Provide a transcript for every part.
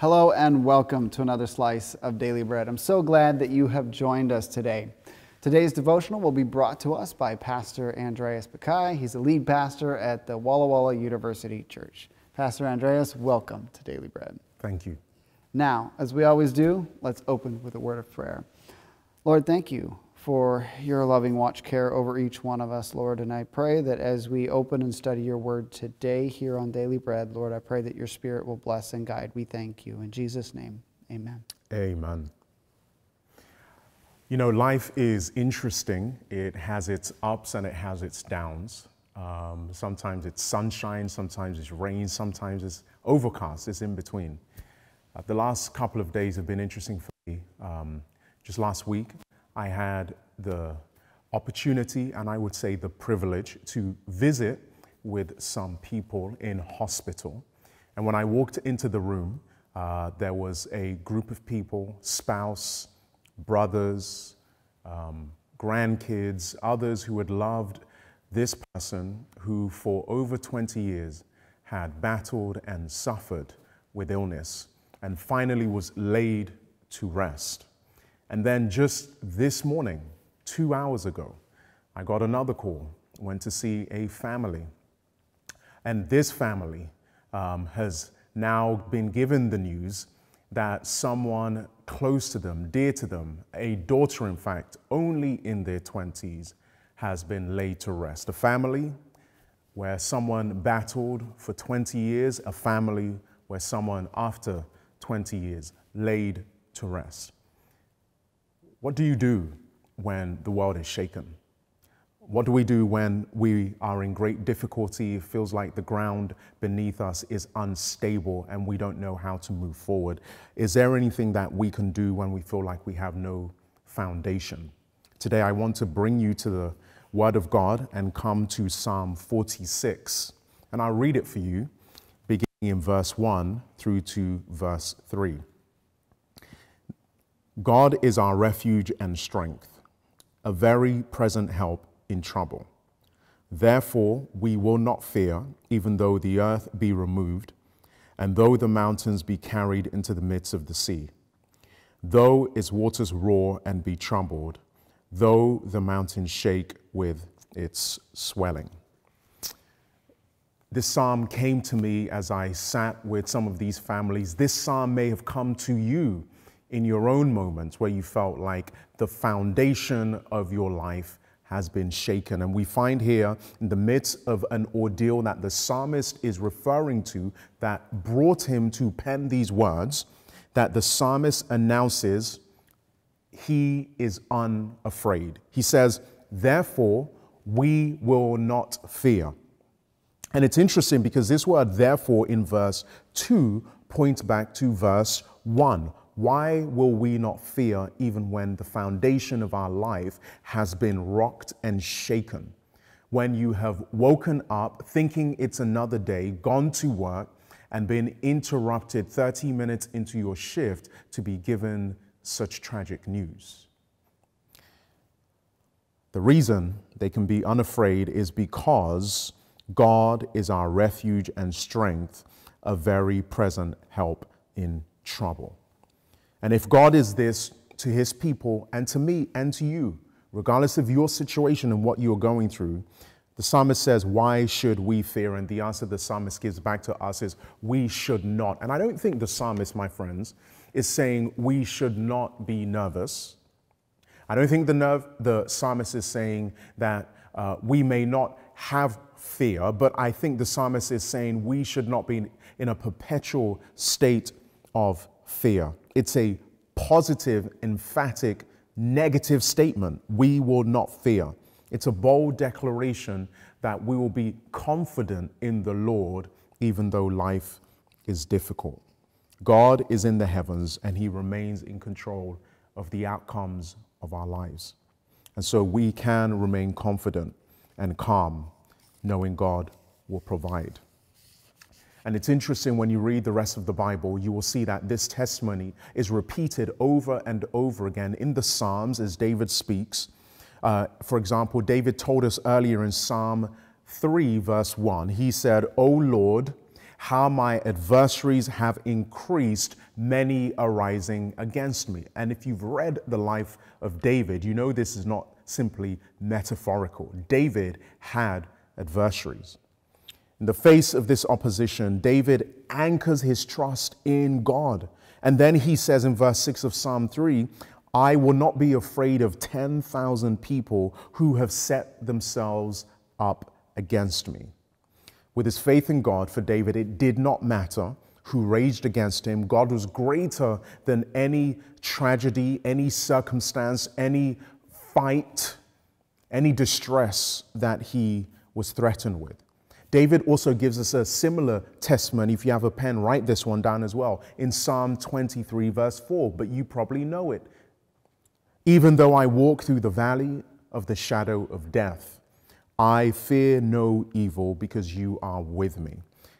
Hello and welcome to another slice of Daily Bread. I'm so glad that you have joined us today. Today's devotional will be brought to us by Pastor Andreas Beccai. He's a lead pastor at the Walla Walla University Church. Pastor Andreas, welcome to Daily Bread. Thank you. Now, as we always do, let's open with a word of prayer. Lord, thank you for your loving watch care over each one of us, Lord. And I pray that as we open and study your word today here on Daily Bread, Lord, I pray that your spirit will bless and guide. We thank you. In Jesus' name, amen. Amen. You know, life is interesting. It has its ups and it has its downs. Um, sometimes it's sunshine, sometimes it's rain, sometimes it's overcast, it's in between. Uh, the last couple of days have been interesting for me. Um, just last week, I had the opportunity and I would say the privilege to visit with some people in hospital. And when I walked into the room, uh, there was a group of people, spouse, brothers, um, grandkids, others who had loved this person who for over 20 years had battled and suffered with illness and finally was laid to rest. And then just this morning, two hours ago, I got another call, went to see a family. And this family um, has now been given the news that someone close to them, dear to them, a daughter, in fact, only in their 20s, has been laid to rest. A family where someone battled for 20 years, a family where someone after 20 years laid to rest. What do you do when the world is shaken? What do we do when we are in great difficulty? It feels like the ground beneath us is unstable and we don't know how to move forward. Is there anything that we can do when we feel like we have no foundation? Today, I want to bring you to the Word of God and come to Psalm 46. And I'll read it for you, beginning in verse 1 through to verse 3. God is our refuge and strength, a very present help in trouble. Therefore, we will not fear, even though the earth be removed, and though the mountains be carried into the midst of the sea, though its waters roar and be troubled, though the mountains shake with its swelling. This psalm came to me as I sat with some of these families. This psalm may have come to you in your own moments where you felt like the foundation of your life has been shaken. And we find here in the midst of an ordeal that the psalmist is referring to that brought him to pen these words, that the psalmist announces he is unafraid. He says, Therefore, we will not fear. And it's interesting because this word, therefore, in verse 2 points back to verse 1 why will we not fear even when the foundation of our life has been rocked and shaken? When you have woken up thinking it's another day, gone to work, and been interrupted 30 minutes into your shift to be given such tragic news. The reason they can be unafraid is because God is our refuge and strength, a very present help in trouble. And if God is this to his people and to me and to you, regardless of your situation and what you're going through, the psalmist says, Why should we fear? And the answer the psalmist gives back to us is, We should not. And I don't think the psalmist, my friends, is saying we should not be nervous. I don't think the, nerve, the psalmist is saying that uh, we may not have fear, but I think the psalmist is saying we should not be in a perpetual state of fear. It's a positive, emphatic, negative statement. We will not fear. It's a bold declaration that we will be confident in the Lord even though life is difficult. God is in the heavens and he remains in control of the outcomes of our lives. And so we can remain confident and calm knowing God will provide. And it's interesting when you read the rest of the Bible, you will see that this testimony is repeated over and over again in the Psalms as David speaks. Uh, for example, David told us earlier in Psalm 3, verse 1, he said, O Lord, how my adversaries have increased, many arising against me. And if you've read the life of David, you know this is not simply metaphorical. David had adversaries. In the face of this opposition, David anchors his trust in God. And then he says in verse 6 of Psalm 3 I will not be afraid of 10,000 people who have set themselves up against me. With his faith in God for David, it did not matter who raged against him. God was greater than any tragedy, any circumstance, any fight, any distress that he was threatened with. David also gives us a similar testimony. If you have a pen, write this one down as well in Psalm 23, verse 4, but you probably know it. Even though I walk through the valley of the shadow of death, I fear no evil because you are with me.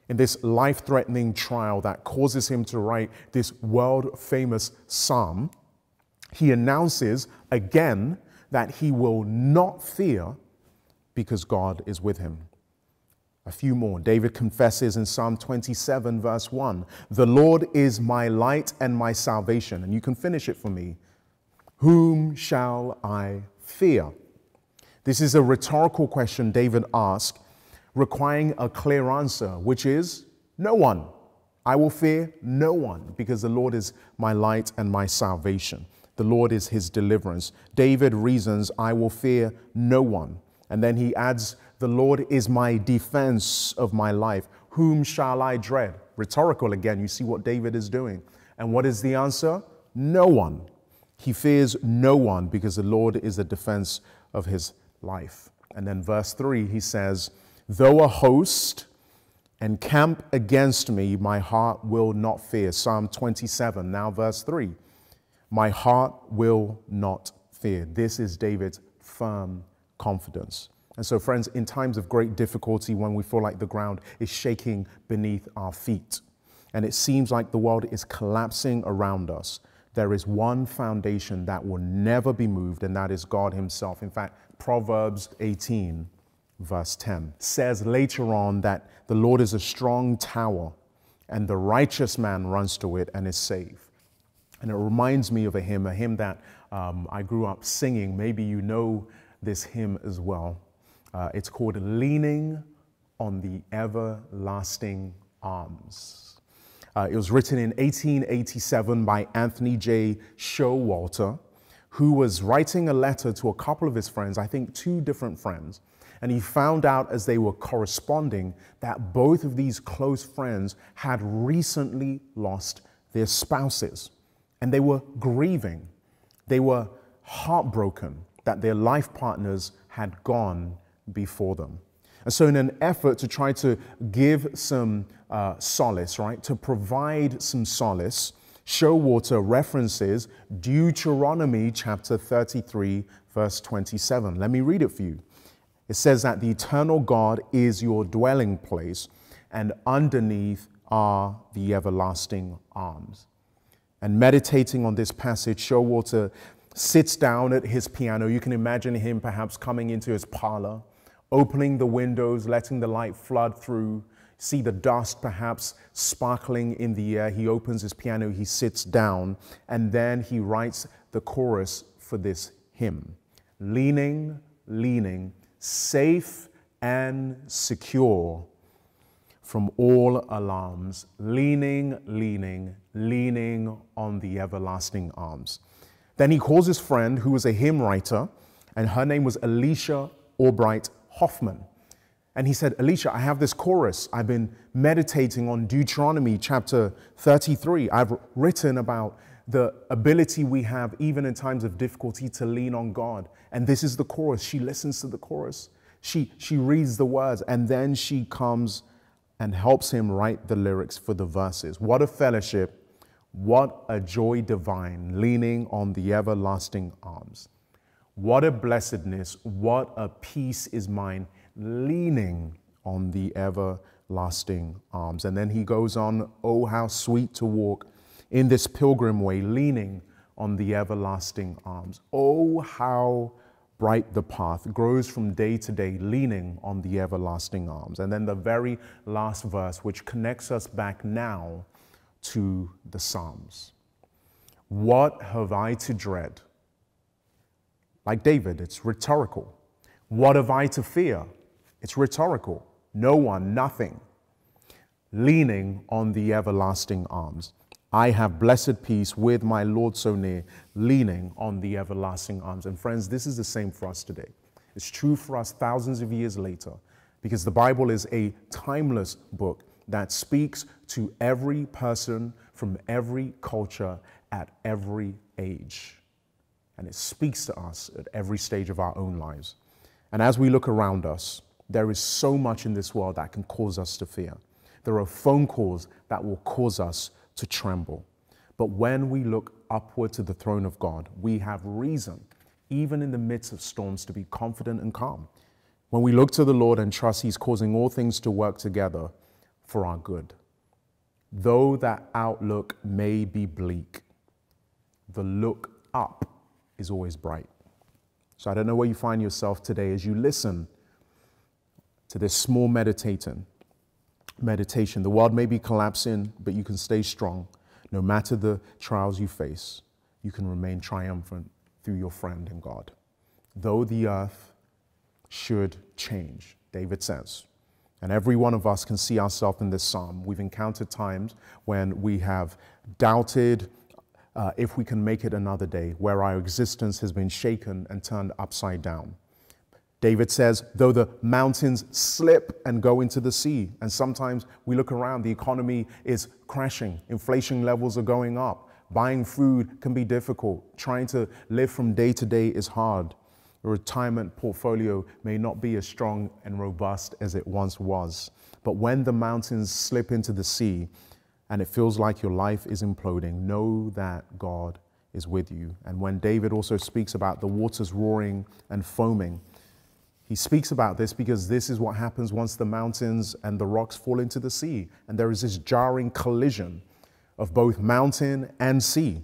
In this life threatening trial that causes him to write this world famous psalm, he announces again that he will not fear because God is with him. A few more. David confesses in Psalm 27, verse 1 The Lord is my light and my salvation. And you can finish it for me. Whom shall I fear? This is a rhetorical question David asks, requiring a clear answer, which is no one. I will fear no one because the Lord is my light and my salvation. The Lord is his deliverance. David reasons, I will fear no one. And then he adds, The Lord is my defense of my life. Whom shall I dread? Rhetorical again. You see what David is doing. And what is the answer? No one. He fears no one because the Lord is the defense of his life. And then verse 3, he says, Though a host encamp against me, my heart will not fear. Psalm 27, now verse 3. My heart will not fear. This is David's firm confidence. And so, friends, in times of great difficulty, when we feel like the ground is shaking beneath our feet, and it seems like the world is collapsing around us, there is one foundation that will never be moved, and that is God Himself. In fact, Proverbs 18, verse 10, says later on that the Lord is a strong tower, and the righteous man runs to it and is safe. And it reminds me of a hymn, a hymn that um, I grew up singing. Maybe you know this hymn as well. Uh, it's called Leaning on the Everlasting Arms. Uh, it was written in 1887 by Anthony J. Showalter, who was writing a letter to a couple of his friends, I think two different friends. And he found out as they were corresponding that both of these close friends had recently lost their spouses. And they were grieving. They were heartbroken that their life partners had gone before them. And so, in an effort to try to give some uh, solace, right, to provide some solace, Showalter references Deuteronomy chapter 33, verse 27. Let me read it for you. It says that the eternal God is your dwelling place, and underneath are the everlasting arms. And meditating on this passage, Showalter sits down at his piano. You can imagine him perhaps coming into his parlor opening the windows, letting the light flood through, see the dust perhaps sparkling in the air. He opens his piano, he sits down, and then he writes the chorus for this hymn Leaning, leaning, safe and secure from all alarms, leaning, leaning, leaning on the everlasting arms. Then he calls his friend, who was a hymn writer, and her name was Alicia Albright Hoffman. And he said, Alicia, I have this chorus. I've been meditating on Deuteronomy chapter 33. I've written about the ability we have, even in times of difficulty, to lean on God. And this is the chorus. She listens to the chorus, she, she reads the words, and then she comes and helps him write the lyrics for the verses. What a fellowship! What a joy divine, leaning on the everlasting arms. What a blessedness, what a peace is mine, leaning on the everlasting arms. And then he goes on, Oh, how sweet to walk in this pilgrim way, leaning on the everlasting arms. Oh, how bright the path, grows from day to day, leaning on the everlasting arms. And then the very last verse, which connects us back now to the Psalms. What have I to dread? Like David, it's rhetorical. What have I to fear? It's rhetorical. No one, nothing. Leaning on the everlasting arms. I have blessed peace with my Lord so near, leaning on the everlasting arms. And friends, this is the same for us today. It's true for us thousands of years later because the Bible is a timeless book that speaks to every person from every culture at every age. And it speaks to us at every stage of our own lives. And as we look around us, there is so much in this world that can cause us to fear. There are phone calls that will cause us to tremble. But when we look upward to the throne of God, we have reason, even in the midst of storms, to be confident and calm. When we look to the Lord and trust He's causing all things to work together for our good. Though that outlook may be bleak, the look up is always bright. So I don't know where you find yourself today as you listen to this small meditating meditation. The world may be collapsing, but you can stay strong. No matter the trials you face, you can remain triumphant through your friend in God. Though the earth should change, David says, and every one of us can see ourselves in this psalm. We've encountered times when we have doubted uh, if we can make it another day, where our existence has been shaken and turned upside down. David says, though the mountains slip and go into the sea, and sometimes we look around, the economy is crashing, inflation levels are going up, buying food can be difficult, trying to live from day to day is hard. A retirement portfolio may not be as strong and robust as it once was. But when the mountains slip into the sea and it feels like your life is imploding, know that God is with you. And when David also speaks about the waters roaring and foaming, he speaks about this because this is what happens once the mountains and the rocks fall into the sea. And there is this jarring collision of both mountain and sea.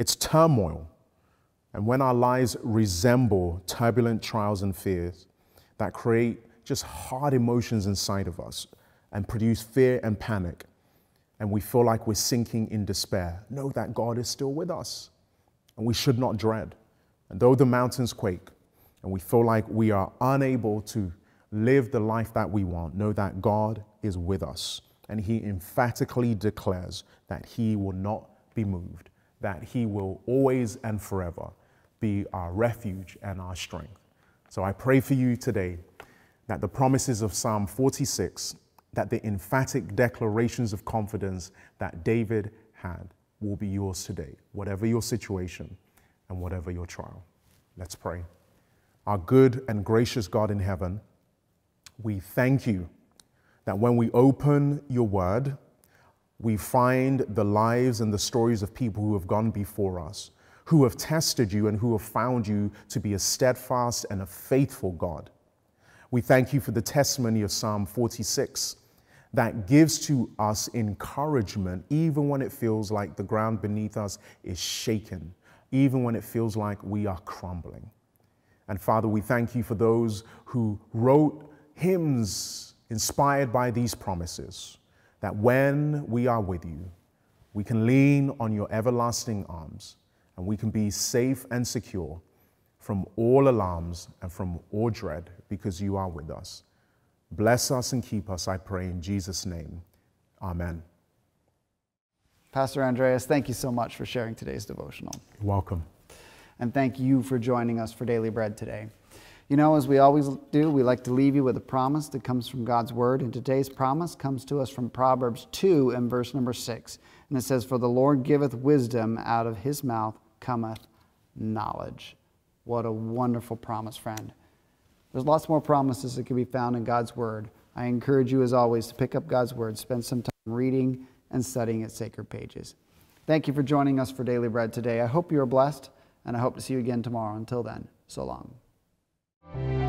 It's turmoil. And when our lives resemble turbulent trials and fears that create just hard emotions inside of us and produce fear and panic, and we feel like we're sinking in despair, know that God is still with us and we should not dread. And though the mountains quake, and we feel like we are unable to live the life that we want, know that God is with us. And He emphatically declares that He will not be moved, that He will always and forever be our refuge and our strength. So I pray for you today that the promises of Psalm 46, that the emphatic declarations of confidence that David had will be yours today, whatever your situation and whatever your trial. Let's pray. Our good and gracious God in heaven, we thank you that when we open your word, we find the lives and the stories of people who have gone before us, who have tested you and who have found you to be a steadfast and a faithful God. We thank you for the testimony of Psalm 46 that gives to us encouragement even when it feels like the ground beneath us is shaken, even when it feels like we are crumbling. And Father, we thank you for those who wrote hymns inspired by these promises that when we are with you, we can lean on your everlasting arms and we can be safe and secure from all alarms and from all dread because you are with us. Bless us and keep us, I pray, in Jesus' name. Amen. Pastor Andreas, thank you so much for sharing today's devotional. You're welcome and thank you for joining us for Daily Bread today. You know, as we always do, we like to leave you with a promise that comes from God's Word, and today's promise comes to us from Proverbs 2 and verse number 6. And it says, For the Lord giveth wisdom, out of his mouth cometh knowledge. What a wonderful promise, friend. There's lots more promises that can be found in God's Word. I encourage you, as always, to pick up God's Word, spend some time reading and studying its sacred pages. Thank you for joining us for Daily Bread today. I hope you are blessed and I hope to see you again tomorrow. Until then, so long.